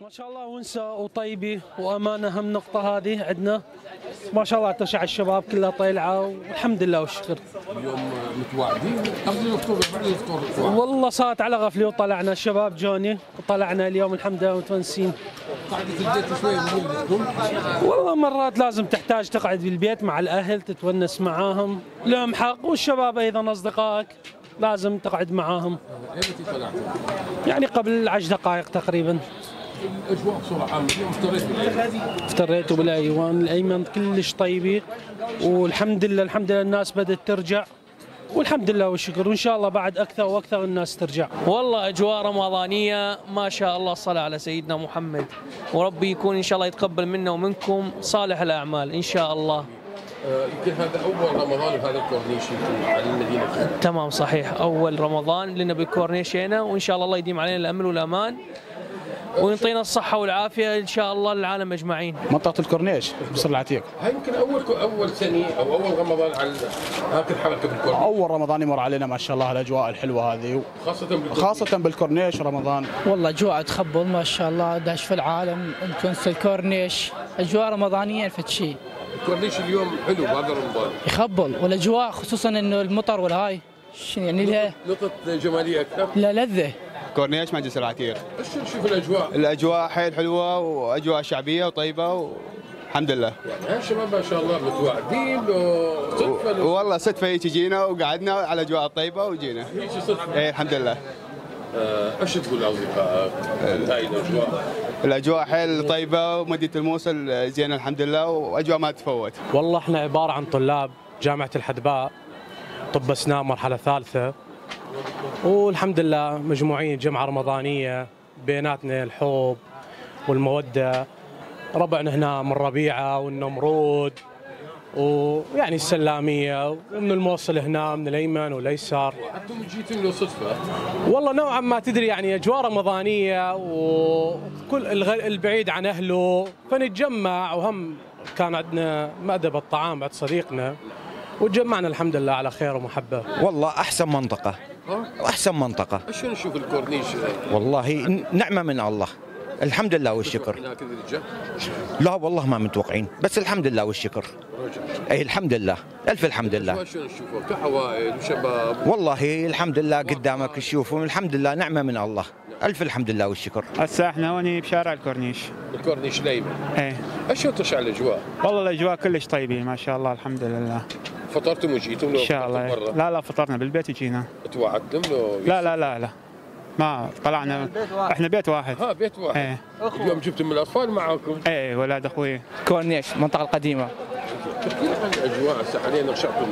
ما شاء الله ونسة وطيبة وأمانة أهم نقطة هذه عندنا ما شاء الله تشع الشباب كلها طيلعة والحمد لله والشكر اليوم متواعدين قبل الفطور بعد الفطور والله صارت على غفلة وطلعنا الشباب جوني وطلعنا اليوم الحمد لله متونسين قعدة البيت شوي والله مرات لازم تحتاج تقعد بالبيت مع الأهل تتونس معاهم لهم حق والشباب أيضا أصدقائك لازم تقعد معاهم؟ يعني قبل عشر دقائق تقريبا الاجواء بصوره عامه اليوم افتريت بالليل افتريتوا بالايوان الأيمن كلش طيبه والحمد لله الحمد لله الناس بدأت ترجع. والحمد لله والشكر. وإن شاء الله بعد أكثر وأكثر الناس ترجع. والله أجواء رمضانية ما شاء الله الصلاه على سيدنا محمد. وربي يكون إن شاء الله يتقبل منا ومنكم صالح الأعمال إن شاء الله. يمكن هذا أول رمضان وهذا الكورنيش يمكن على المدينة. تمام صحيح. أول رمضان لنا بالكورنيش هنا وإن شاء الله الله يديم علينا الامن والأمان. ويعطينا الصحة والعافية. إن شاء الله للعالم اجمعين منطقة الكورنيش مصر العتيق هاي يمكن أول أول سنة أو أول رمضان على هاك الحركه بالكورنيش أول رمضان يمر علينا ما شاء الله الأجواء الحلوة هذه. خاصة بالكورنيش. خاصة بالكورنيش رمضان. والله أجواء تخبل ما شاء الله. دا أشوف العالم انتونس الكورنيش. أجواء رمضانية فد شيء الكورنيش اليوم حلو بعد رمضان. يخبل. والأجواء خصوصا إنه المطر والهاي يعني لها؟ نقط جمالية أكثر. لا لذة. كورنيش مجلس العتيق. إيش نشوف الأجواء؟ الأجواء حيل حلوة وأجواء شعبية وطيبة والحمد لله. يعني هاي الشباب ما شاء الله متواعدين وصدفه لو- والله صدفة هيك جينا وقعدنا على الاجواء الطيبه وجينا. هيك صدفة. إيه الحمد لله. آه، إيش تقول لاصدقائك هاي الأجواء؟ الأجواء حيل طيبة ومدينة الموصل زينة الحمد لله وأجواء ما تفوت. والله إحنا عبارة عن طلاب جامعة الحدباء طب أسنان مرحلة ثالثة. والحمد لله مجموعين جمعة رمضانية بيناتنا الحب والمودة. ربعنا هنا من ربيعة والنمرود ويعني السلامية ومن الموصل هنا من الأيمن والأيسر. أنتم جيتوا له صدفة؟ والله نوعا ما تدري يعني أجواء رمضانية وكل البعيد عن أهله فنتجمع. وهم كان عندنا مأدبة الطعام عند صديقنا وتجمعنا الحمد لله على خير ومحبة. والله أحسن منطقه أحسن منطقة. إيش نشوف الكورنيش؟ والله ن- نعمة من الله. الحمد لله والشكر. لا والله ما متوقعين. بس الحمد لله والشكر. أي الحمد لله. ألف الحمد لله. كعوائل وشباب والله الحمد لله قدامك تشوفون. الحمد لله نعمة من الله. ألف الحمد لله والشكر. هسه إحنا هوني بشارع الكورنيش. الكورنيش الايمن إيه. إيش تشع الأجواء؟ والله الأجواء كلش طيبه ما شاء الله الحمد لله. فطرتم وجيتم إن لو شاء الله. برا؟ لا لا فطرنا بالبيت وجينا. توعدتم لو لا لا لا لا. ما طلعنا. إحنا بيت واحد. ها بيت واحد. إيه. اليوم جبتم من الأطفال معاكم. إيه ولاد أخوي. كورنيش المنطقة القديمة. لنا عن الاجواء هسه حاليا نشأتم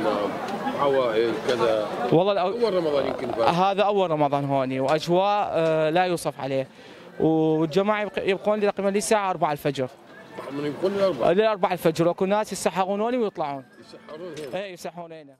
عوائل كذا. والله الأو... أول رمضان يمكن بعد. هذا أول رمضان هوني وأجواء آه، لا يوصف عليه. والجماعة يبق- يبقون لي تقريبا للساعه 4 الفجر. من يكون الأربعة. 4 الفجر. واكو ناس يسحرون هوني ويطلعون. يسحرون إيه يسحرون هنا.